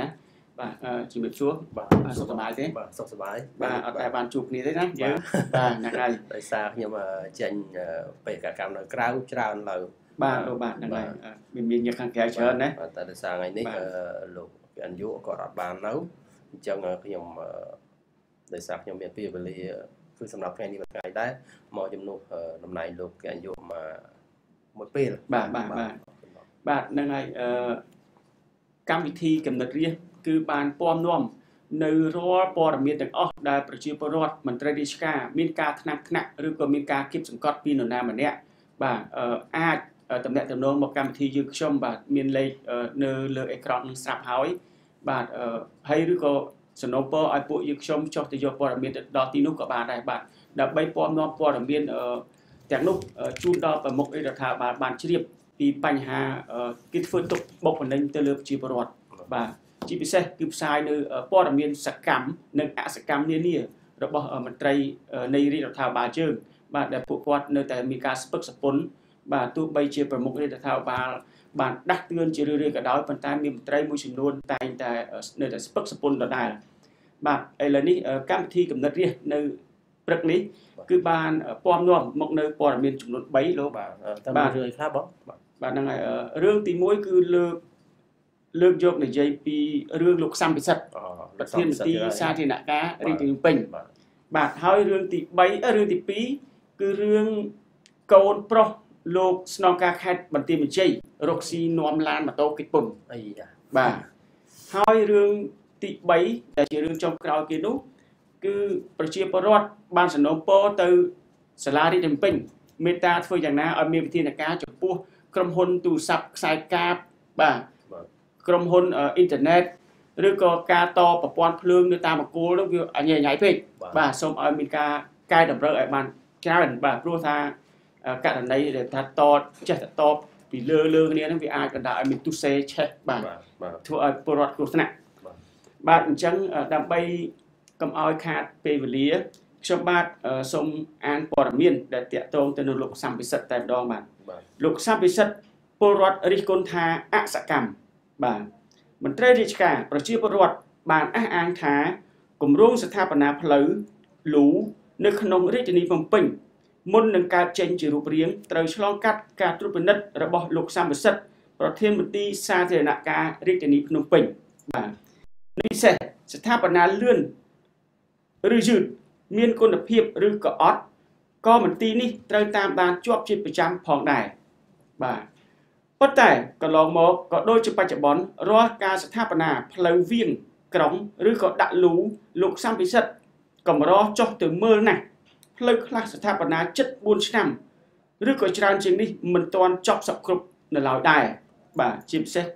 ណាបាទជំរាបសួរបាទសុខសប្បាយទេបាទសុខសប្បាយបាទអត់តែបានជួបគ្នាទេណាយើងបាទហ្នឹងហើយដោយសារខ្ញុំចេញបេក្ខកម្មនៅក្រៅច្រើនឡើយបាទលោកបាទហ្នឹងហើយមានមានញឹកខាងក្រៅច្រើនណាបាទតែដោយសារថ្ងៃនេះលោកអញ្យុគាត់អត់បាននៅអញ្ចឹងខ្ញុំដោយសារខ្ញុំមានពេលវេលាគឺសម្រាប់ថ្ងៃនេះមួយថ្ងៃដែរមកជំនួសតំណែងលោកកញ្យុមកមួយពេលបាទបាទបាទបាទហ្នឹងហើយអឺ កម្មវិធីកំណត់រាជគឺបានពំនាំនៅរាល់ព័ត៌មានទាំងអស់ដែលប្រជាពលរដ្ឋមន្ត្រីរាជការមានការថ្នាក់ថ្នាក់ឬក៏មានការគៀបសង្កត់ពីនរណាម្នាក់បាទអាចតំណាក់តំណងមកកម្មវិធីយើងខ្ញុំបាទមានលេខនៅលើអេក្រង់ស្រាប់ហើយបាទហើយឬក៏សំណូមពរឲ្យពួកយើងខ្ញុំចុះទៅយកព័ត៌មានទៅដល់ទីនោះក៏បានដែរបាទដើម្បីពំនាំព័ត៌មានទាំងនោះជូនដល់ប្រមុខរដ្ឋាភិបាលបានជ្រាប ពីបញ្ហាគេធ្វើទុកបុកម្នេញទៅលើប្រជាពលរដ្ឋបាទជាពិសេសគឺផ្សាយនៅព័ត៌មានសកម្មនិងអសកម្មនានា របស់មន្ត្រីនៃរាជរដ្ឋាភិបាលយើងបាទដែលពួកគាត់នៅតែមានការស្ពឹកសពុនបាទទោះបីជាប្រមុខរាជរដ្ឋាភិបាលបានដាស់តឿនជារឿយៗក៏ដោយប៉ុន្តែមានមន្ត្រីមួយចំនួនតែងតែនៅតែស្ពឹកសពុនដដែលបាទឥឡូវនេះកម្មវិធីកំណត់រាជនៅព្រឹកនេះគឺបានពំនាំមកនៅព័ត៌មានចំនួន3លោកបាទតាមរឿងខ្លះបងបាទ បាទហ្នឹងហើយរឿងទី1គឺលើកលើកយកនិយាយពីរឿងលោកសំពិសិដ្ឋប្រធានមន្ត្រីសាធារណការរាជធានីពេញបាទហើយរឿងទី3រឿងទី2គឺរឿងកូនប្រុសលោកស្នងការខេត្តបន្ទាយមានជ័យរកស៊ីនាំឡានម៉ូតូគិតពុនអីយ៉ាបាទហើយរឿងទី3ដែលជារឿងចុងក្រោយគេនោះគឺប្រជាពលរដ្ឋបានសំណូមពរទៅសាលារាជធានីពេញមេត្តាធ្វើយ៉ាងណាឲ្យមានវិធានការចំពោះ ក្រុមហ៊ុនទូរស័ព្ទខ្សែកាបបាទក្រុមហ៊ុនអ៊ីនធឺណិតឬក៏ការតប្រព័ន្ធភ្លើងនៅតាមបង្គោលនោះវាអញ្ញៃអញ្ញៃពេកបាទសូមឲ្យមានការកែតម្រូវឲ្យបានច្រើនបាទព្រោះថាករណីដែលថាតចេះតែតពីលើលើគ្នាហ្នឹងវាអាចបណ្ដាលឲ្យមានទុសេឆេះបាទធ្វើឲ្យពលរដ្ឋគ្រោះថ្នាក់បាទអញ្ចឹងដើម្បីកុំឲ្យខាតពេលវេលា ខ្ញុំបាទសូមអានព័ត៌មាន ដែលតាក់ទងទៅនឹងលោកសំពិសិដ្ឋតែម្ដងបាទលោកសំពិសិដ្ឋពលរដ្ឋរិះគន់ថាអសកម្មបាទមន្ត្រីរាជការប្រជាពលរដ្ឋបានអះអាងថាគម្រោងស្ថាបនាផ្លូវលូនៅក្នុងរាជធានីភ្នំពេញមុននឹងកើតចេញជារូបរាងត្រូវឆ្លងកាត់ការត្រួតពិនិត្យរបស់លោកសំពិសិដ្ឋប្រធានមន្ត្រីសាធារណការរាជធានីភ្នំពេញបាទពិសេសស្ថាបនាលឿនឬយឺត មានគុណភាពឬក៏អត់ក៏មន្ទីរនេះត្រូវតាមដានជាប់ជាប្រចាំផងដែរបាទប៉ុន្តែកន្លងមកក៏ដូចជាបច្ចុប្បន្នរាល់ការស្ថាបនាផ្លូវវាងក្រុងឬក៏ដាក់លូលោកសំពិសិដ្ឋកម្រចុះទៅមើលណាស់ផ្លូវខ្លះស្ថាបនាជិត4ឆ្នាំឬក៏ច្រើនជាងនេះមិនទាន់ចប់សពគ្រប់នៅឡើយដែរបាទជាពិសេស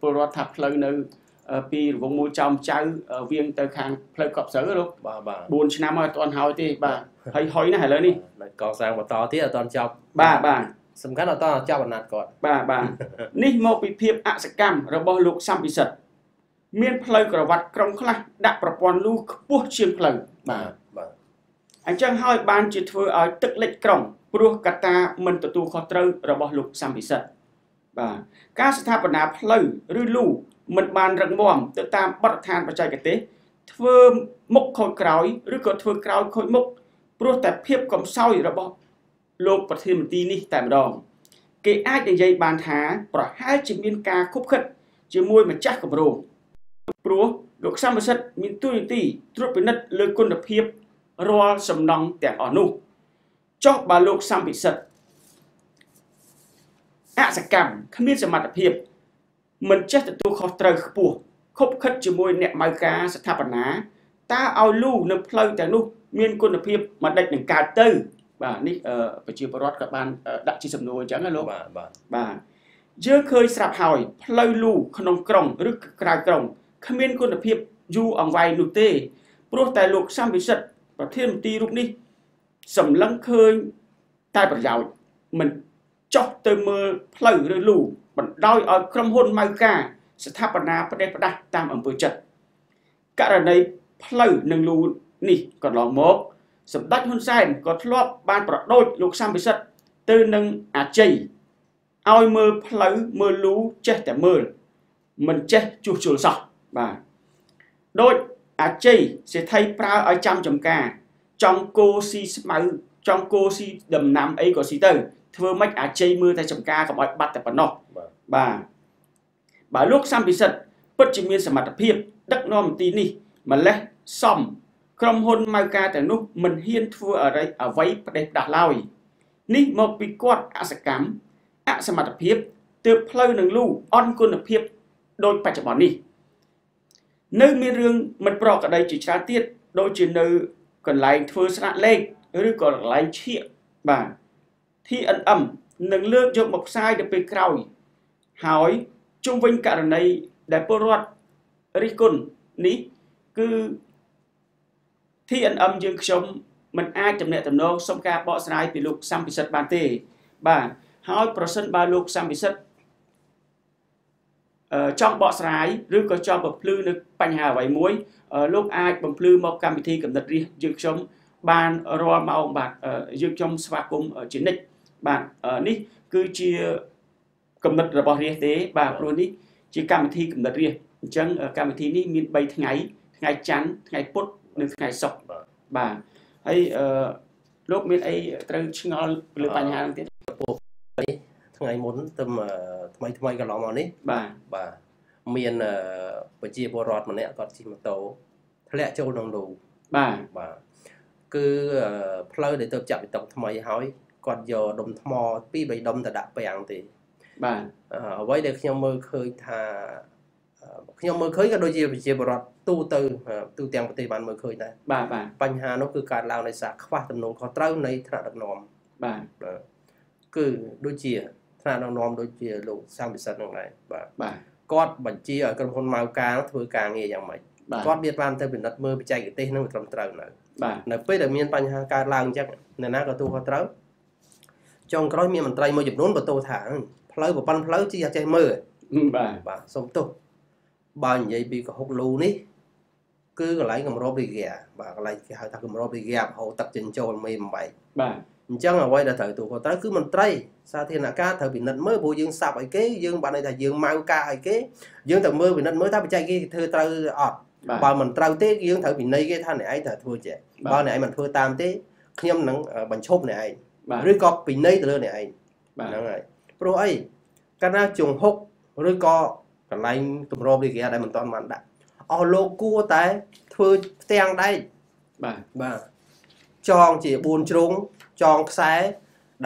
ពលរដ្ឋថាផ្លូវនៅ ពីរង្វង់មូលចោមចៅវៀងទៅខាងផ្លូវកប់ស្រូវលោកបាទបាទ4ឆ្នាំហើយអត់ទាន់ហើយទេបាទហើយហុយណាស់ឥឡូវនេះកសាងបន្តទៀតអត់ទាន់ចប់បាទបាទសំខាន់អត់ទាន់ចប់អាណត្តិគាត់បាទបាទនេះមកពីភាពអសកម្មរបស់លោកសំពិសិដ្ឋមានផ្លូវក្រវ៉ាត់ក្រុងខ្លះដាក់ប្រព័ន្ធលូខ្ពស់ជាងផ្លូវបាទបាទអញ្ចឹងហើយបានជាធ្វើឲ្យទឹកលិចក្រុងព្រោះកត្តាមិនទទួលខុសត្រូវរបស់លោកសំពិសិដ្ឋបាទការស្ថាបនាផ្លូវឬលូ មិនបានរឹងមាំទៅតាមបទដ្ឋានបច្ចេកទេសធ្វើមុខខូចក្រោយឬក៏ធ្វើក្រោយខូចមុខព្រោះតែភាពកំសោយរបស់លោកប្រធានមន្ត្រីនេះតែម្ដងគេអាចនិយាយបានថាប្រហែលជាមានការខុបខិតជាមួយម្ចាស់គម្រោងព្រោះលោកសំសិទ្ធមានទួនាទីត្រួតពិនិត្យលើគុណភាពរាល់សំណង់ទាំងអស់នោះចុះបើលោកសំពិសិដ្ឋអសកម្មគ្មានសមត្ថភាព មិនចេះទទួលខុសត្រូវខ្ពស់ខົບខិតជាមួយអ្នកម៉ៅការស្ថាបនាតើឲ្យលូនៅផ្លូវទាំងនោះមានគុណភាពមួយដេចនឹងកើតទៅ បាទនេះប្រជាពលរដ្ឋក៏បានដាក់ជាសំណួរអញ្ចឹងណាលោកបាទបាទបាទយើងឃើញស្រាប់ហើយផ្លូវលូក្នុងក្រុងឬក្រៅក្រុងគ្មានគុណភាពយូរអង្វែងនោះទេព្រោះតែលោកសំវិសិទ្ធប្រធានមន្ត្រីរូបនេះសម្លឹងឃើញតែប្រយោជន៍មិនចោះទៅមើលផ្លូវឬលូ បណ្ដោយឲ្យក្រុមហ៊ុនម៉ៅកាស្ថាបនាប្រទេសផ្ដាស់តាមអំពើចិត្តករណីផ្លូវនិងលូនេះកន្លងមកសម្ដេចហ៊ុនសែនក៏ធ្លាប់បានប្រដូចលោកសំពិសិដ្ឋទៅនឹងអាជ័យឲ្យមើលផ្លូវមើលលូចេះតែមើលមិនចេះជួសជុលសោះបាទដូចអាជ័យសេដ្ឋីប្រើឲ្យចាំចំការ ចង់គោស៊ីស្មៅចង់គោស៊ីដំណាំអីក៏ស៊ីទៅ ធ្វើម៉េចអាជ័យមើលតែចំការកុំឲ្យបាត់តែប៉ុណ្ណោះបាទបាទបើលោកសំពិសិដ្ឋពិតជាមានសមត្ថភាព ដឹកនាំមន្ទីរនេះម្លេះសំក្រុមហ៊ុនម៉ៅការទាំងនោះមិនហ៊ានធ្វើអ្វីអ្វីផ្ដេសផ្ដាស់ឡើយនេះមកពីគាត់អសកម្មអសមត្ថភាពទើបផ្លូវនឹងលូអន់គុណភាពដូចបច្ចុប្បន្ននេះ នៅមានរឿងមិនប្រក្រតីជាច្រើនទៀតដូចជានៅកន្លែងធ្វើស្នាក់លេខឬក៏កន្លែងឈៀកបាទ TNM នឹងលើកយកមកផ្សាយនៅពេលក្រោយ ហើយជុំវិញករណីដែលពលរដ្ឋរិះគន់នេះគឺ TNM យើងខ្ញុំមិនអាចទំនាក់ទំនងសុំការបកស្រាយពីលោកសំពិសិដ្ឋបានទេ បាទហើយប្រសិនបើលោកសំពិសិដ្ឋអឺចង់បកស្រាយឬក៏ចង់បំភ្លឺនៅបញ្ហាអ្វីមួយអឺលោកអាចបំភ្លឺមកកម្មវិធីកំណត់រាជយើងខ្ញុំបានរាល់ម៉ោងបាទអឺយើងខ្ញុំស្វាគមន៍ជានិច្ច បាទអឺនេះគឺជាកំណត់របស់រាជទេបាទព្រោះនេះជាកម្មវិធីកំណត់រាជអញ្ចឹងអឺកម្មវិធីនេះមាន3ថ្ងៃថ្ងៃច័ន្ទថ្ងៃពុធនិងថ្ងៃសុក្របាទបាទហើយអឺលោកមានអីត្រូវឆ្ងល់លើបញ្ហាហ្នឹងទៀតថ្ងៃមុនទៅថ្មីថ្មីកន្លងមកនេះបាទបាទមានអឺប្រជាពលរដ្ឋម្នាក់គាត់ជិះម៉ូតូធ្លាក់ចូលក្នុងលូបាទបាទគឺអឺផ្លូវដែលទៅចាក់បេតុងថ្មីហើយ គាត់យកដុំថ្មពីរបីដុំទៅដាក់ពាំងទេបាទអឺអ្វីដែលខ្ញុំមើលឃើញថាអឺខ្ញុំមើលឃើញក៏ដូចជាប្រជាពលរដ្ឋទូទៅអឺទូទាំងប្រទេសបានមើលឃើញដែរបាទបាទបញ្ហានោះគឺកើតឡើងដោយសារខ្វះទំនួលខុសត្រូវនៃថ្នាក់ដឹកនាំបាទបាទគឺដូចជាថ្នាក់ដឹកនាំដូចជាលោកសំពិសិដ្ឋហ្នឹងដែរបាទបាទគាត់បញ្ជាឲ្យក្រុមហ៊ុនម៉ៅការធ្វើការងារយ៉ាងម៉េចបាទគាត់មានបានទៅពិនិត្យមើលបច្ចេកទេសហ្នឹងវាត្រឹមត្រូវនៅបាទនៅពេលដែលមានបញ្ហាកើតឡើងអញ្ចឹងអ្នកណាក៏ទូខុសត្រូវ ចុងក្រោយមានមន្ត្រីមួយចំនួនបន្ទោថាអឺផ្លូវប្រព័ន្ធផ្លូវជាចេះមើលបាទបាទសុំទោសបើនិយាយពីកុហកលូនេះគឺកន្លែងគម្របរីហ្គាបាទកន្លែងគេហៅថាគម្របរីហ្គាហៅទឹកចិញ្ចូលមេបំបែកបាទអញ្ចឹងអ្វីដែលត្រូវទូខុសត្រូវគឺមន្ត្រីសាធារណការត្រូវពិនិត្យមើលព្រោះយើងសាប់ឲ្យគេយើងបានន័យថាយើងម៉ៅការឲ្យគេយើងទៅមើលពិនិត្យមើលថាបច្ចេកទេសគេធ្វើត្រូវអត់បាទបើមិនត្រូវទេយើងត្រូវពិន័យគេថាអ្នកឯងត្រូវធ្វើចេះបាទបើអ្នកឯងមិនធ្វើតាមទេខ្ញុំនឹងអឺបញ្ឈប់អ្នកឯង បាទ ឬក៏ពិន័យទៅលើអ្នកឯង បាទ ហ្នឹងហើយព្រោះអីកាលណាជងហុកឬក៏កន្លែងទម្រាំរីកាដែលមិនទាន់បានដាក់អស់លោកគួរតែធ្វើផ្ទាំងដែក បាទ បាទចងជា4ជ្រុងចងខ្សែ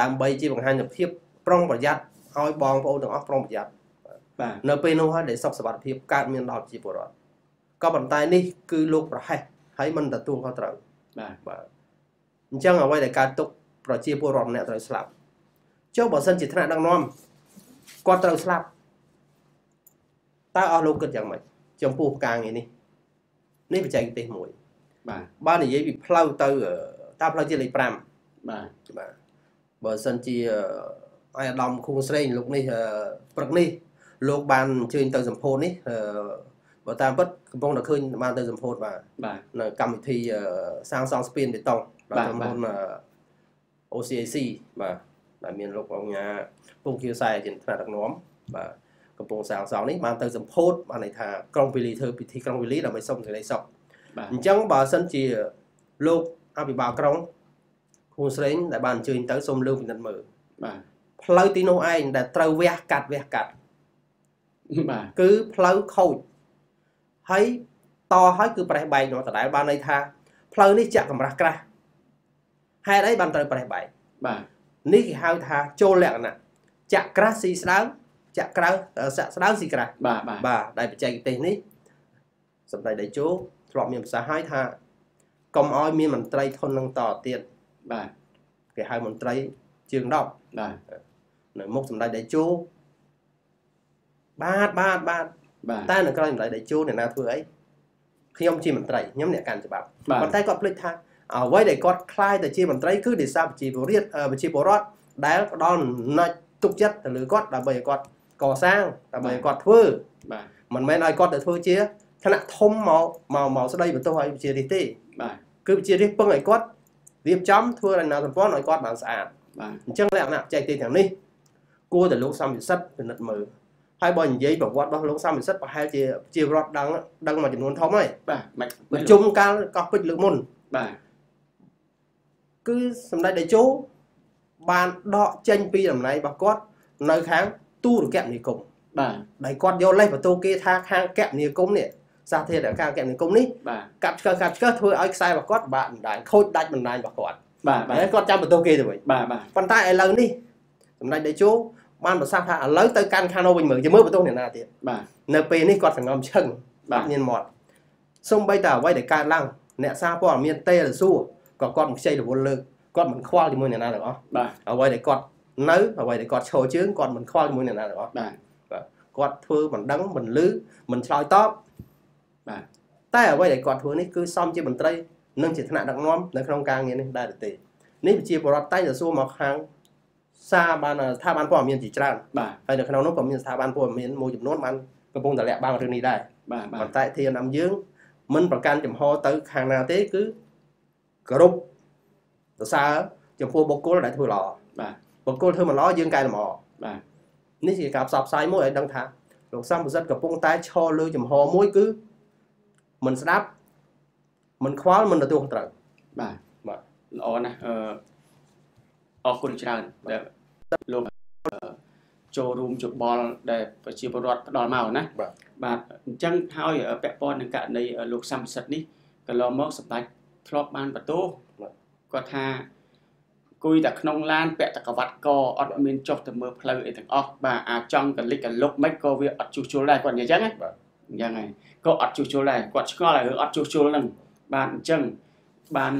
ដើម្បីជាបង្ហាញភាពប្រុងប្រយ័ត្នឲ្យបងប្អូនទាំងអស់ប្រុងប្រយ័ត្ន បាទ នៅពេលនោះហើយដែលសុខសวัสดิភាពកើតមានដល់ប្រជាពលរដ្ឋក៏ប៉ុន្តែនេះគឺលោកប្រហែសហើយមិនទទួលខុសត្រូវ បាទ បាទអញ្ចឹងអ្វីដែលកើតទុក ប្រជាពលរដ្ឋម្នាក់ត្រូវស្លាប់ចុះបើសិនជាថ្នាក់ដឹកនាំគាត់ត្រូវស្លាប់តើអស់លោកគិតយ៉ាងម៉េចចំពោះការងារនេះនេះបច្ចេកទេសមួយបាទបើនិយាយពីផ្លូវទៅអឺតាមផ្លូវជាតិលេខ5បាទបាទបើសិនជាអាយអាដាមខួងស្រេងលោកនេះអឺព្រឹកនេះលោកបានអញ្ជើញទៅសម្ពោធនេះអឺបើតាមពិតកំពុងតែឃើញបានទៅសម្ពោធបាទបាទនៅកម្មវិធីអឺសាងសង់ស្ពានបេតុងដល់បាទក្រុមហ៊ុន អឺ OCAC បាទដែលមានលោកអង្គញាពងគៀវសែជាថ្នាក់ដឹកនាំបាទកំពុងសាងសង់នេះបានទៅសម្ពោធបានន័យថាក្រុងវេលីធ្វើពិធីក្រុងវេលីដើម្បីសុំសេចក្តីសុខបាទអញ្ចឹងបើសិនជាលោកអភិបាលក្រុងគួងស្រេងដែលបានអញ្ជើញទៅសូមលើកពិនិត្យមើលបាទផ្លូវទីនោះឯងដែលត្រូវវះកាត់វះកាត់បាទគឺផ្លូវខូចហើយតហើយគឺប្រេះបែកនោះដដែលបានន័យថាផ្លូវនេះចាក់កម្រាស់ក្រាស់ ហេតុអីបានត្រូវប្រេះបែកបាទនេះគេហៅថាចូលលក្ខណៈចាក់ក្រាស់ស៊ីស្ដើងចាក់ក្រៅសាក់ស្ដើងស៊ីក្រាស់បាទបាទបាទដែលបច្ចេកទេសនេះសម្ដេចតេជោធ្លាប់មានប្រសាសន៍ឲ្យថាកុំឲ្យមានមន្ត្រីធននឹងតទៀតបាទគេហៅមន្ត្រីជើង10បាទនៅមុខសម្ដេចតេជោបាទបាទបាទបាទតែនៅក្រៅសម្ដេចតេជោអ្នកណាធ្វើអីខ្ញុំជាមន្ត្រីខ្ញុំអ្នកកាន់ច្បាប់បាទប៉ុន្តែគាត់ភ្លេចថា អ្វីដែលគាត់ខ្លាយទៅជាមន្ត្រីគឺដោយសារប្រជាពលរដ្ឋអឺប្រជាពលរដ្ឋដែលផ្ដល់អំណាចទុកចិត្តទៅលើគាត់ដើម្បីឲ្យគាត់កសាងដើម្បីឲ្យគាត់ធ្វើបាទមិនមែនឲ្យគាត់ទៅធ្វើជាឋានៈធំមកមកមកស្ដីបន្ទោសឲ្យប្រជារាស្ត្រទេបាទគឺប្រជារាស្ត្រពឹងឲ្យគាត់រៀបចំធ្វើរចនាសម្ព័ន្ធឲ្យគាត់បានស្អាតបាទអញ្ចឹងលក្ខណៈបច្ចេកទេសទាំងនេះគួរតែលោកសំវិសិទ្ធពិនិត្យមើលហើយបើនិយាយប្រវត្តិរបស់លោកសំពិសិដ្ឋប្រហែលជាជារដ្ឋដឹងដឹងមួយចំនួនធំហើយបាទមិនប្រជុំកាលកោះពេជ្រលើកមុនបាទ គឺសម្ដេចតេជោបានដកចេញពីតំណែងរបស់គាត់នៅខាងទូរគមនាគមន៍បាទដែលគាត់យកលេសបន្ទោគេថាខាងគមនាគមន៍នេះសាធារណការគមនាគមន៍នេះបាទកាប់ឆ្កឹះកាប់ឆ្កឹះធ្វើឲ្យខ្សែរបស់គាត់បាក់បណ្ដាញខូចដាច់បណ្ដាញរបស់គាត់បាទបាហើយទគាត់ចាំបន្ទោគេទៅវិញបាទបាទប៉ុន្តែឥឡូវនេះសម្ដេចតេជោបានប្រសាសន៍ថាឥឡូវទៅកាន់ខាងនោះវិញមើលជាមើលបន្ទោអ្នកណាទៀតបាទនៅពេលនេះគាត់សង្ងំឈឹងបាទមានមាត់សំបីតែអ្វីដែលកើតឡើងអ្នកសារព័ត៌មានទេលសួរ ក៏គាត់មិនខ្ចីរវល់លើកគាត់មិនខ្វល់ជាមួយអ្នកណាទាំងអស់បាទអ្វីដែលគាត់នៅអ្វីដែលគាត់ឈរជើងគាត់មិនខ្វល់ជាមួយអ្នកណាទាំងអស់បាទគាត់ធ្វើមិនដឹងមិនលឺមិនឆ្លើយតបបាទតែអ្វីដែលគាត់ធ្វើនេះគឺសមជាមន្ត្រីនិងជាថ្នាក់ដឹកនាំនៅក្នុងការងារនេះដែរឬទេនេះប្រជាពលរដ្ឋតែងតែសួរមកខាងសារបានស្ថាប័នព័ត៌មានជាច្រើនបាទហើយនៅក្នុងនោះក៏មានស្ថាប័នព័ត៌មានមួយចំនួនបានកំពុងតែលាក់បាំងរឿងនេះដែរបាទបាទប៉ុន្តែធានាំយើងមិនប្រកាន់ចំហទៅខាងណាទេគឺ គោរពសរសើរចំពោះបុគ្គលដែលធ្វើល្អបាទបុគ្គលធ្វើមិនល្អយើងកែលម្អបាទនេះជាការផ្សព្វផ្សាយមួយឲ្យដឹងថាលោកសំប្រសិទ្ធកំពុងតែឈរលើចំហមួយគឺមិនស្ដាប់មិនខ្វល់មិនទទួលខុសត្រូវបាទបាទល្អណាស់អឺអរគុណច្រើនដែលលោកអឺចូលរួមជបល់ដែលប្រជាពលរដ្ឋផ្ដល់មកណាបាទបាទអញ្ចឹងហើយអឺពាក់ព័ន្ធនឹងករណីអឺលោកសំពិសិដ្ឋនេះកន្លងមកសម្ដេច ធ្លាប់បានបន្ទោសបាទគាត់ថាគួយតែក្នុងឡានពាក់តែក្រវ៉ាត់កអត់មានចុះទៅមើលផ្លូវអីទាំងអស់បាទអាចង់កលិចកលុកមិនក៏វាអត់ជួសជុលដែរគាត់និយាយអញ្ចឹងណាបាទអញ្ចឹងហើយក៏អត់ជួសជុលដែរគាត់ឆ្ងល់ហើយរឿងអត់ជួសជុលហ្នឹងបាទអញ្ចឹងបាន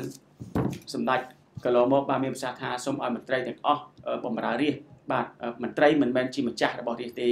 សម្ដេចកន្លងមកបានមានប្រសាសន៍ថាសូមឲ្យមន្ត្រីទាំងអស់អឺបំរើរាជបាទអឺមន្ត្រីមិនមែនជាម្ចាស់របស់រាជទេ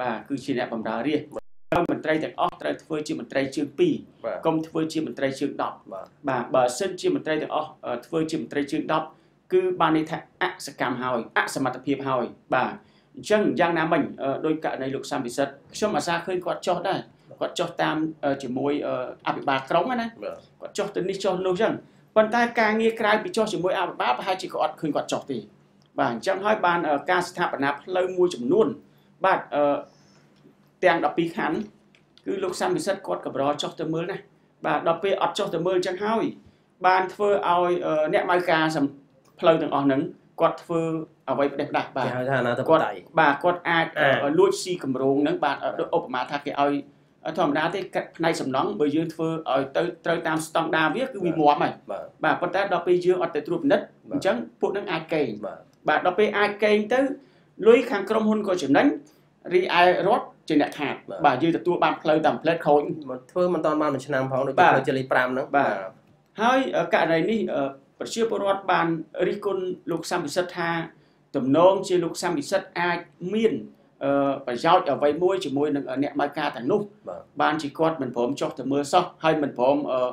បាទគឺជាអ្នកបម្រើរាជហើយ មន្ត្រីទាំងអស់ត្រូវធ្វើជាមន្ត្រីជើង2បាទកុំធ្វើជាមន្ត្រីជើង10បាទបាទបើសិនជាមន្ត្រីទាំងអស់អឺធ្វើជាមន្ត្រីជើង10គឺបានន័យថាអសកម្មហើយអសមត្ថភាពហើយបាទអញ្ចឹងយ៉ាងណាមិញអឺដោយករណីលោកសំពិសិដ្ឋខ្ញុំអាសាឃើញគាត់ចោះដែរគាត់ចោះតាមអឺជាមួយអឺអភិបាលក្រុងហ្នឹងណាបាទគាត់ចោះទៅនេះចោះនោះអញ្ចឹងប៉ុន្តែការងារក្រៅពីចោះជាមួយអភិបាលប្រហែលជាគាត់អត់ឃើញគាត់ចោះទេបាទអញ្ចឹងហើយបានអឺការស្ថាបនាផ្លូវមួយចំនួនបាទអឺ ទាំង12ខណ្ឌគឺលោកសំពិសិដ្ឋគាត់កម្រចោះទៅមើលណាបាទដល់ពេលអត់ចោះទៅមើលអញ្ចឹងហើយ បានធ្វើឲ្យអឺអ្នកម៉ៅការសំផ្លូវទាំងអស់ហ្នឹងគាត់ធ្វើអ្វីផ្ដេសផ្ដាស់បាទគេហៅថាអនាធិបគាត់តេយ្យបាទគាត់អាចអឺអាលួចស៊ីកម្រងហ្នឹងបាទអឺដូចឧបមាថាគេឲ្យធម្មតាទេកាត់ផ្នែកសំណង់បើយើងធ្វើឲ្យទៅត្រូវតាមស្តង់ដារវាគឺវាមាំហើយបាទបាទប៉ុន្តែដល់ពេលយើងអត់ទៅត្រួតពិនិត្យបាទអញ្ចឹងពួកហ្នឹងអាចកេងបាទបាទដល់ពេលអាចកេងទៅលុយខាងក្រុមហ៊ុនក៏ចំណេញរីឯរដ្ឋ ជាអ្នកខាតបាទបាទយើងទទួលបានផ្លូវតាមផ្លែតខូចមកធ្វើមិនតាន់បានមួយឆ្នាំផងដូចបាទជាផ្លូវជាតិលេខ5ហ្នឹងបាទហើយអឺករណីនេះអឺប្រជាពលរដ្ឋបានរិះគន់លោកសំពិសិដ្ឋថាទំនងជាលោកសំពិសិដ្ឋអាចមានអឺប្រយោជន៍អ្វីមួយជាមួយនឹងអ្នកម៉ៅការទាំងនោះបាទបានជាគាត់មិនព្រមចុះទៅមើលសោះហើយមិនព្រមអឺ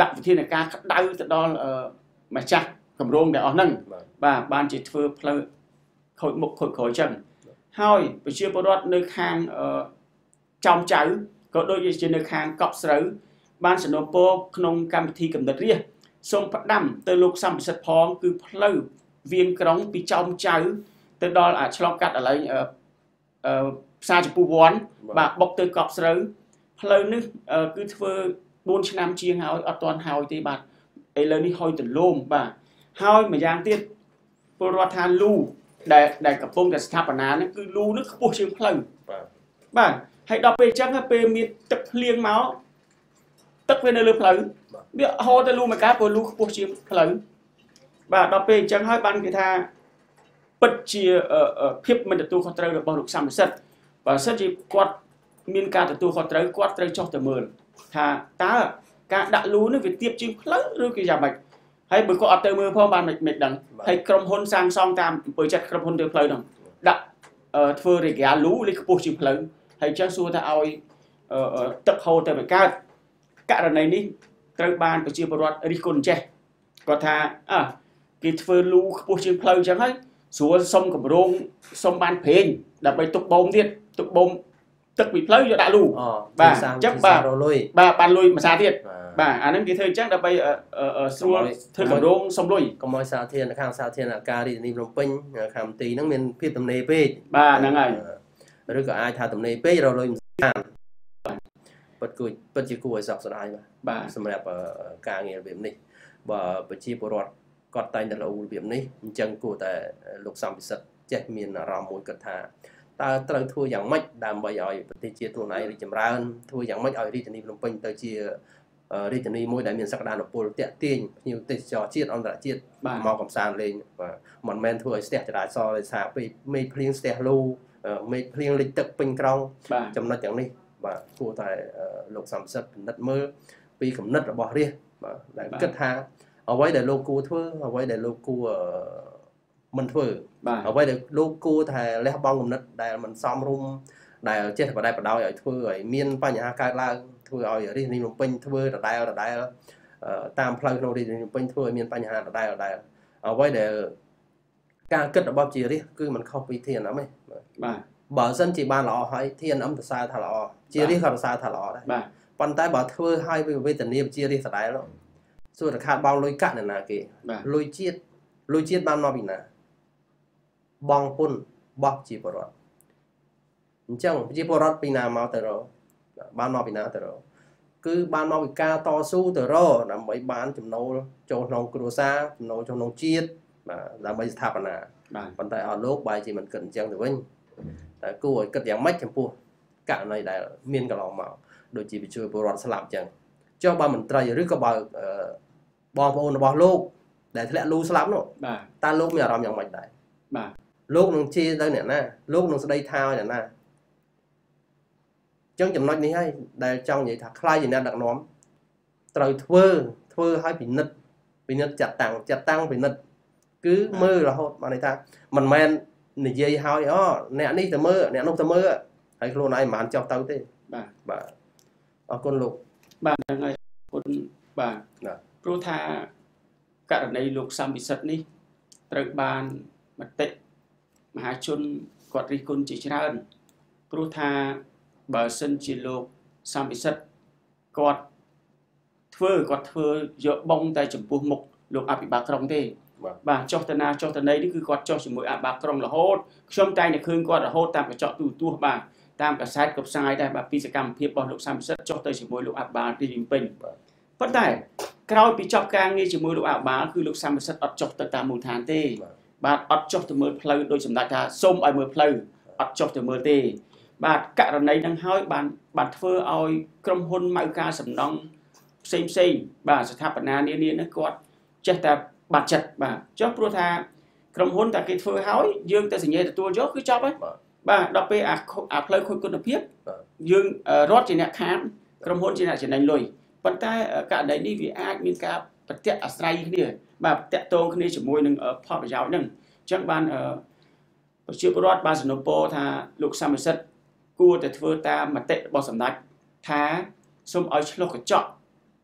ដាក់វិធានការក្តៅទៅដល់អឺម្ចាស់គម្រោងទាំងអស់ហ្នឹងបាទបាទបានជាធ្វើផ្លូវខូចមុខខូចក្រោយចឹង ហើយប្រជាពលរដ្ឋនៅខាងអឺចំចៅក៏ដូចជានៅខាងកប់ស្រូវបានសនពរក្នុងកម្មវិធីកំណត់រាជសូមផ្ដាំទៅលោកសំពិសិដ្ឋផងគឺផ្លូវវៀងក្រុងពីចោមចៅទៅដល់អាឆ្លងកាត់កន្លែងអឺអឺផ្សារចំពោះវ័នបាទបុកទៅកប់ស្រូវផ្លូវនេះអឺគឺធ្វើ4ឆ្នាំជាងហើយអត់ទាន់ហើយទេបាទឥឡូវនេះហុយទលោមបាទហើយម្យ៉ាងទៀតពលរដ្ឋថាលូ ដែលដែលកំពុងតែស្ថាបនានេះគឺលូនេះខ្ពស់ជាងផ្លូវបាទបាទហើយដល់ពេលអញ្ចឹងហើយពេលមានទឹកភ្លៀងមកទឹកវានៅលើផ្លូវវាហូរទៅលូមកកាព្រោះលូខ្ពស់ជាងផ្លូវបាទដល់ពេលអញ្ចឹងហើយបានគេថាពិតជាអឺអឺភាពមិនទទួលខុសត្រូវរបស់លោកសំសិទ្ធបើសិនជាគាត់មានការទទួលខុសត្រូវគាត់ត្រូវចុះទៅមើលថាតើការដាក់លូនេះវាទៀបជាងផ្លូវឬក៏យ៉ាងម៉េច ហើយបើគាត់អត់ទៅមើលផងបានមិនមិនដឹងហើយក្រុមហ៊ុនសាងសង់តាមអំពើចិត្តក្រុមហ៊ុនទៅផ្លូវហ្នឹងដាក់អឺធ្វើរេកាលូលេខខ្ពស់ជាងផ្លូវហើយអញ្ចឹងសួរថាឲ្យអឺអឺទឹកហូរទៅមិនកើតករណីនេះត្រូវបានប្រជាពលរដ្ឋរិះគន់ចេះគាត់ថាអើគេធ្វើលូខ្ពស់ជាងផ្លូវអញ្ចឹងហើយស្រួលសុំកម្រងសុំបានប្រេងដើម្បីទុកបូមទៀតទុកបូម ទឹកពីផ្លូវយកដាក់លូអូបាទភាសាចឹងបាទភាសារលុយបាទបានលុយមួយសាទៀតបាទបាទអាហ្នឹងគេធ្វើអញ្ចឹងដើម្បីអឺអឺអឺស្រួលកុំឲ្យធ្វើកម្រងសុំលុយកុំឲ្យសាធារណខាងសាធារណការរាជធានីភ្នំពេញខាងមន្ទីរហ្នឹងមានភាពទំនេរពេកបាទហ្នឹងហើយអឬក៏អាចថាទំនេរពេករកលុយមិនបានពិតគួរពិតជាគួរឲ្យសោកស្ដាយបាទបាទសម្រាប់អឺការងាររបៀបនេះបើប្រជាពលរដ្ឋគាត់តែងតែរអ៊ូរបៀបនេះអញ្ចឹងគួរតែលោកសំពិសិដ្ឋចេះមានអារម្មណ៍មួយគាត់ថា តើត្រូវធ្វើយ៉ាងម៉េចដើម្បីឲ្យប្រទេសជាតិខ្លួនឯងរីកចម្រើនធ្វើយ៉ាងម៉េចឲ្យរាជធានីភ្នំពេញទៅជាអឺរាជធានីមួយដែលមានសក្តានុពលតាក់ទាញភ្ញៀវទេសចរជាតិអន្តរជាតិបាទមកកំសាន្តលេងបាទមិនមែនធ្វើឲ្យស្ទះចរាចរណ៍ដោយសារពេលមេឃភ្លៀងស្ទះលូអឺមេឃភ្លៀងលិចទឹកពេញក្រុងបាទចំណុចទាំងនេះបាទគួរតែអឺលោកសំសិទ្ធពិនិត្យមើលពីគំនិតរបស់រាជបាទដែលគិតថាអ្វីដែលលោកគួរធ្វើអ្វីដែលលោកគួរអឺ មិនធ្វើបាទអ្វីដែលលោកគួរតែលះបង់គំនិតដែលមិនសមរម្យដែលចេះតែបដែបដោយឲ្យធ្វើឲ្យមានបញ្ហាកើតឡើងធ្វើឲ្យរាជធានីភ្នំពេញធ្វើដដែលដដែលអឺតាមផ្លូវក្នុងរាជធានីភ្នំពេញធ្វើឲ្យមានបញ្ហាដដែលដដែលអ្វីដែលការគិតរបស់ជារាជគឺมันខុសពីធានអមទេបាទបាទបើសិនជាបានល្អហើយ TNM សរសើរថាល្អជារាជក៏សរសើរថាល្អដែរបាទប៉ុន្តែបើធ្វើឲ្យវាវេទនាជារាជដដែលនោះសួរតែខាតបង់លុយកាក់នៅណាគេបាទលុយជាតិលុយជាតិបានមកពីណា បងពុនបោះជាពលរដ្ឋអញ្ចឹងជាពលរដ្ឋពីណាមកទៅរកបានមកពីណាទៅរកគឺបានមកពីការតស៊ូទៅរកដើម្បីបានចំណូលចូលក្នុងគ្រួសារចំណូលចូលក្នុងជាតិបាទដើម្បីស្ថាបនាបាទប៉ុន្តែអស់លោកបែរជាមិនគិតអញ្ចឹងទៅវិញតែគួរឲ្យគិតយ៉ាងម៉េចចំពោះករណីដែលមានកន្លងមកដូចជាវិជួយពលរដ្ឋស្លាប់អញ្ចឹងចុះបើមន្ត្រីឬក៏បើអឺបងប្អូនរបស់លោកដែលធ្លាក់លូស្លាប់នោះបាទតើលោកមានអារម្មណ៍យ៉ាងម៉េចដែរបាទ លោកនឹងជេរទៅអ្នកណាលោកនឹងស្ដីថាឲ្យអ្នកណាអញ្ចឹងចំណុចនេះហើយដែលចង់និយាយថាខ្លាយជាអ្នកដឹកនាំត្រូវធ្វើធ្វើឲ្យពិនិត្យពិនិត្យចាត់តាំងចាត់តាំងពិនិត្យគឺមើលរហូតបានន័យថាមិនមែននិយាយឲ្យអូអ្នកនេះទៅមើលអ្នកនោះទៅមើលហើយខ្លួនឯងមិនបានចោះទៅទេបាទបាទអរគុណលោកបាទហ្នឹងហើយគុណបាទបាទព្រោះថាករណីលោកសំវិសិទ្ធនេះត្រូវបានមតិ មហាជនគាត់រិះគន់ជាច្រើនព្រោះថាបើសិនជាលោកសំវិសិទ្ធគាត់ធ្វើគាត់ធ្វើយកបងតែចំពោះមុខលោកអភិបាលក្រុងទេបាទបាទចុះតាណាចុះតាណីនេះគឺគាត់ចុះជាមួយអភិបាលក្រុងរហូតខ្ញុំតែងតែឃើញគាត់រហូតតាមកញ្ចក់ទូរទស្សន៍បាទតាមកសែតក៏ផ្សាយដែរបាទពីសកម្មភាពរបស់លោកសំវិសិទ្ធចុះទៅជាមួយលោកអភិបាលទីលីមពេញបាទប៉ុន្តែក្រោយពីចប់ការងារជាមួយលោកអភិបាលគឺលោកសំវិសិទ្ធអត់ចុះទៅតាមមូលដ្ឋានទេបាទ បាទអត់ចុះទៅមើលផ្លូវដោយសម្ដេចថាសូមឲ្យមើលផ្លូវអត់ចុះទៅមើលទេ បាទករណីហ្នឹងហើយបានបានធ្វើឲ្យក្រុមហ៊ុនម៉ៅការសំណង់ផ្សេងផ្សេងបាទស្ថាបនានានាហ្នឹងគាត់ចេះតែបាត់ចិត្តបាទចុះព្រោះថាក្រុមហ៊ុនតែគេធ្វើហើយយើងទៅសញ្ញាទទួលយកគឺចប់ហើយបាទបាទដល់ពេលអាខុអាផ្លូវខូចគុណភាពបាទយើងអឺរត់ជាអ្នកខាតក្រុមហ៊ុនជាអ្នកចំណេញលុយប៉ុន្តែអឺករណីនេះវាអាចមានការប្រតិអាស្រ័យគ្នា បាទតាក់ទងគ្នាជាមួយនឹងអឺផលប្រយោជន៍ហ្នឹងអញ្ចឹងបានអឺប្រជាពលរដ្ឋបានសនពរថាលោកសម្មសិទ្ធគួរតែធ្វើតាមមតិរបស់សម្ដេចថាសូមឲ្យឆ្លុះកញ្ចក់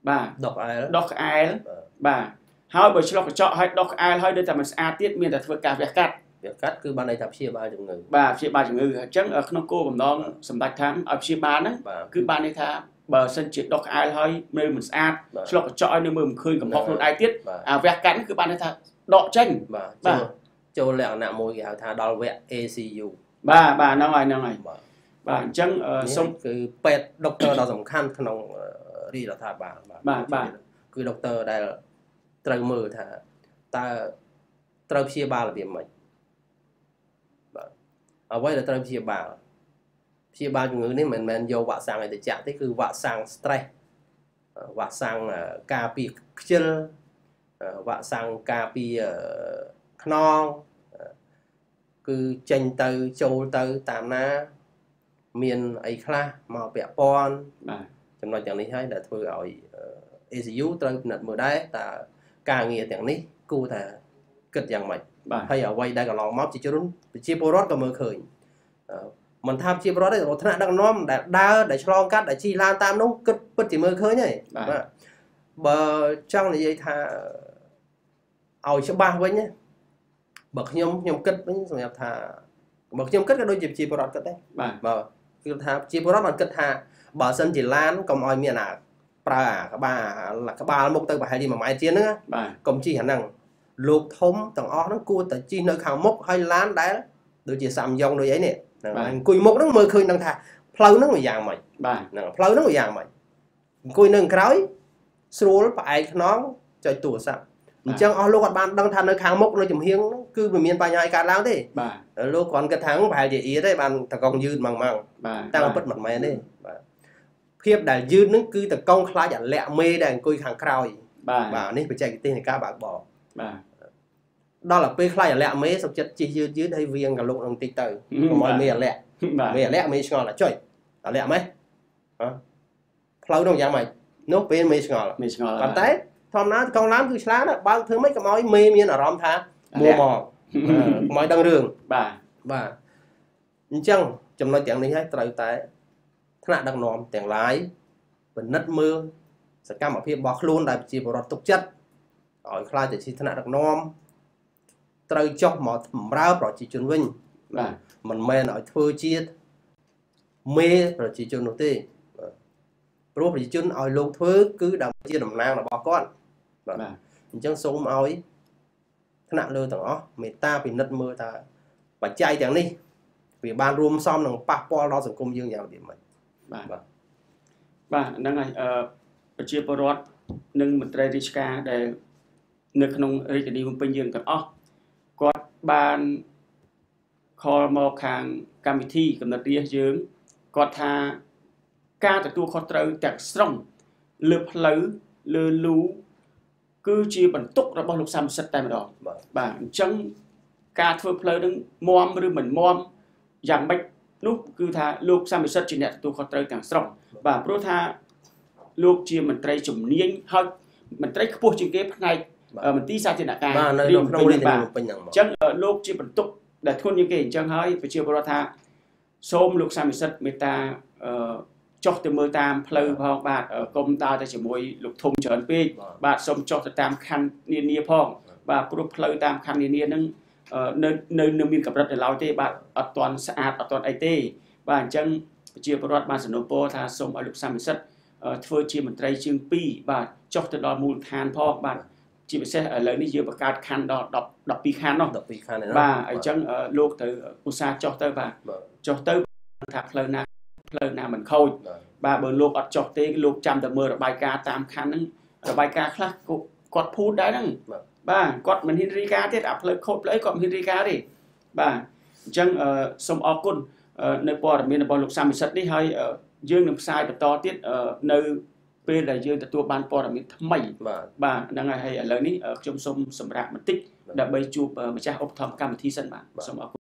បាទដកអែលដោះក្អែលបាទបាទហើយបើឆ្លុះកញ្ចក់ឲ្យដោះក្អែលហើយនៅតែមិនស្អាតទៀតមានតែធ្វើការវះកាត់វាកាត់គឺបានន័យថាព្យាបាលជំងឺបាទព្យាបាលជំងឺអញ្ចឹងអឺក្នុងគោលបំណងសម្ដេចថាឲ្យព្យាបាលហ្នឹងបាទគឺបានន័យថា បើសិនជាដុសក្អែលហើយមើលមិនស្អាតបាទឆ្លុះកញ្ចក់ឲ្យនៅមើលមិនឃើញកំហុសខ្លួនឯងទៀតបាទអាវះកាត់គឺបានន័យថាដកចេញបាទបាទចូលចូលលក្ខណៈមួយគេហៅថាដល់វគ្គ ACU បាទបាទហ្នឹងហើយហ្នឹងហើយបាទបាទអញ្ចឹងអឺនេះសូមគឺពេទ្យដុកទ័រដ៏សំខាន់ក្នុងអឺរាជរដ្ឋាភិបាលបាទបាទគឺដុកទ័រដែលត្រូវមើលថាតើត្រូវព្យាបាលរបៀបម៉េចបាទអ្វីដែលត្រូវព្យាបាល ព្យាបាលជំងឺនេះមិនមែនយកវ៉ាក់សាំងឲ្យទៅចាក់ទេគឺវ៉ាក់សាំង stress អឺវ៉ាក់សាំងអឺការពារខ្ជិលអឺវ៉ាក់សាំងការពារអឺខ្នងអឺគឺចេញទៅចូលទៅតាមណា មានអីខ្លះមកពាក់ព័ន្ធបាទចំណុចទាំងនេះហើយដែលធ្វើឲ្យអឺ ACU ត្រូវពិនិត្យមើលដែរតើការងារទាំងនេះគួរតែគិតយ៉ាងម៉េចបាទហើយអ្វីដែលកន្លងមកជាជនប្រជាពលរដ្ឋក៏មើលឃើញអឺ មិនថាប្រជាពលរដ្ឋទេរត់ថ្នាក់ដឹកនាំដែលដើរដែលឆ្លងកាត់ដែលជិះឡានតាមនោះគិតពិតជាមើលឃើញហើយបាទបើចង់និយាយថាឲ្យច្បាស់វិញណាបើខ្ញុំខ្ញុំគិតវិញសម្រាប់ថាបើខ្ញុំគិតក៏ដូចជាប្រជាពលរដ្ឋគិតដែរបាទបាទគឺថាជាពលរដ្ឋបានគិតថាបើសិនជាឡានកុំឲ្យមានអាប្រើអាក្បាលអាក្បាលមុខទៅប្រហែលជា1ម៉ែត្រជាងហ្នឹងណាបាទកុំជិះអាហ្នឹងលោកធំទាំងអស់ហ្នឹងគួរតែជិះនៅខាងមុខហើយឡានដែលដូចជាសាំយ៉ុងដូចអីនេះ ហ្នឹងបាទហើយអង្គុយមុខហ្នឹងមើលឃើញដឹងថាផ្លូវហ្នឹងវាយ៉ាងម៉េចបាទហ្នឹងផ្លូវហ្នឹងវាយ៉ាងម៉េចអង្គុយនៅក្រោយស្រួលផ្អែកខ្នងចុចទូរស័ព្ទអញ្ចឹងអស់លោកអត់បានដឹងថានៅខាងមុខនៅចំហៀងហ្នឹងគឺវាមានបញ្ហាអីកើតឡើងទេបាទលោកគ្រាន់គិតថាប្រហែលជាអៀតទេបានតកងយឺតម៉ងម៉ងបាទតែមកពិតមិនមែនទេបាទភាពដែលយឺតហ្នឹងគឺតកងខ្លាចអាលាក់មេដែលអង្គុយខាងក្រោយបាទបាទនេះបច្ចេកទេសនៃការបើកបរបាទ ដល់ទៅពេលខ្លាចអាលាក់មេសុខចិត្តជិះយឺតយឺតហើយវៀងកលុកនឹងតិចទៅកុំឲ្យមេអាលាក់បាទមេអាលាក់មេឆ្ងល់តែចុយអាលាក់ម៉េចហ៎ផ្លូវនោះយ៉ាងម៉េចនោះពេលមេឆ្ងល់មានឆ្ងល់ប៉ុន្តែធម្មតាកងឡានគឺឆ្លាតណាស់បើកធ្វើម៉េចកុំឲ្យមេមានអារម្មណ៍ថាមួមកបាទកុំឲ្យដឹងរឿងបាទបាទអញ្ចឹងចំណុចទាំងនេះហើយត្រូវតែថ្នាក់ដឹកនាំទាំងឡាយពិនិត្យមើលសកម្មភាពរបស់ខ្លួនដែលប្រជាពលរដ្ឋទុកចិត្តឲ្យខ្លាចទៅជាថ្នាក់ដឹកនាំ ត្រូវចុះមកបម្រើប្រជាជនវិញបាទមិនមែនឲ្យធ្វើជាមេប្រជាជននោះទេបាទព្រោះប្រជាជនឲ្យលោកធ្វើគឺដើម្បីជាតំណាងរបស់គាត់បាទអញ្ចឹងសូមឲ្យថ្នាក់លើទាំងអស់មេត្តាពិនិត្យមើលថាបច្ច័យទាំងនេះវាបានរួមផ្សំនឹងប៉ះពាល់ដល់សង្គមយើងយ៉ាងរបៀបម៉េចបាទបាទបាទហ្នឹងហើយអឺប្រជាពលរដ្ឋនិងមន្ត្រីរាជការដែលនៅក្នុងរាជធានីភ្នំពេញយើងទាំងអស់គាត់ បានខលមកខាងកម្មវិធីកំណត់រាជយើងគាត់ថាការទទួលខុសត្រូវទាំងស្រុងលើផ្លូវលើលូគឺជាបន្ទុករបស់លោកសំសិទ្ធតែម្ដងបាទបាទអញ្ចឹងការធ្វើផ្លូវនឹងមមឬមិនមមយ៉ាងម៉េចនោះគឺថាលោកសមិសិទ្ធជាអ្នកទទួលខុសត្រូវទាំងស្រុងបាទព្រោះថាលោកជាមន្ត្រីជំនាញហើយមន្ត្រីខ្ពស់ជាងគេផ្នែកអឺ មន្ទីរសាធារណការបាទនៅរាជក្នុងរាជធានីបាទភ្នំពេញហ្នឹងមកអញ្ចឹងអឺលោកជាបន្ទុកដែលធ្ងន់ជាងគេអញ្ចឹងហើយប្រជាពលរដ្ឋថាសូមលោកសាមិសិទ្ធមេត្តាអឺចុះទៅមើលតាមផ្លូវផងបាទអឺកុំដើរទៅជាមួយលោកធំច្រើនពេកបាទបាទសូមចុះទៅតាមខណ្ឌនានាផងបាទព្រោះផ្លូវតាមខណ្ឌនានាហ្នឹងអឺនៅនៅនៅមានកម្រិតនៅឡើយទេបាទអត់ទាន់ស្អាតអត់ទាន់អីទេបាទអញ្ចឹងប្រជាពលរដ្ឋបានសនំពរថាសូមឲ្យលោកសាមិសិទ្ធអឺធ្វើជាមន្ត្រីជើង2បាទចុះទៅដល់មូលដ្ឋានផងបាទ ជាពិសេសឥឡូវនេះយើងបង្កើតខណ្ឌដល់10 12ខណ្ឌនោះ12ខែនេះបាទអញ្ចឹងអឺលោកទៅឧស្សាហ៍ចុះទៅបាទបាទចុះទៅថាផ្លូវណាផ្លូវណាមិនខូចបាទបាទបើលោកអត់ចុះទេលោកចាំតែមើលរបាយការណ៍តាមខណ្ឌហ្នឹងរបាយការណ៍ខ្លះក៏គាត់ភូតដែរហ្នឹងបាទបាទគាត់មិនហ៊ានរីកាទៀតអាផ្លូវខូចផ្លូវអីគាត់មិនហ៊ានរីកាទេបាទអញ្ចឹងអឺសូមអរគុណអឺនៅព័ត៌មានរបស់លោកសាមិសិទ្ធនេះហើយអឺយើងនឹងផ្សាយបន្តទៀតអឺនៅ ពេលដែលយើងទទួលបានព័ត៌មានថ្មីបាទបាទហ្នឹងហើយហើយឥឡូវនេះអឺខ្ញុំសូមសម្រាប់បន្តិចបាទដើម្បីជួបអឺម្ចាស់ឧបត្ថម្ភកម្មវិធីសិនបាទបាទសូមអរគុណ